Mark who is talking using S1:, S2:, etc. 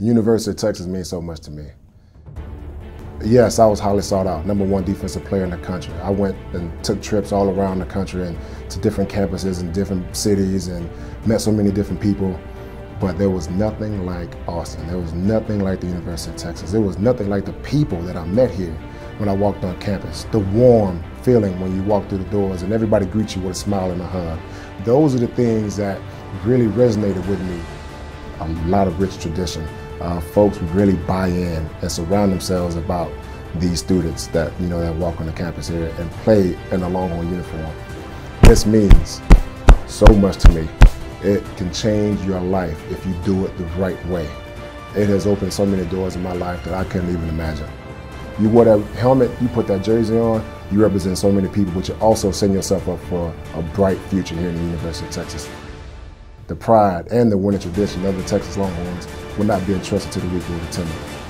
S1: University of Texas means so much to me. Yes, I was highly sought out, number one defensive player in the country. I went and took trips all around the country and to different campuses and different cities and met so many different people. But there was nothing like Austin. There was nothing like the University of Texas. There was nothing like the people that I met here when I walked on campus. The warm feeling when you walk through the doors and everybody greets you with a smile and a hug. Those are the things that really resonated with me. A lot of rich tradition uh, folks really buy in and surround themselves about these students that you know that walk on the campus here and play in a Longhorn uniform. This means so much to me. It can change your life if you do it the right way. It has opened so many doors in my life that I couldn't even imagine. You wear that helmet, you put that jersey on, you represent so many people, but you also setting yourself up for a bright future here in the University of Texas. The pride and the winning tradition of the Texas Longhorns will not be entrusted to the weak the timid.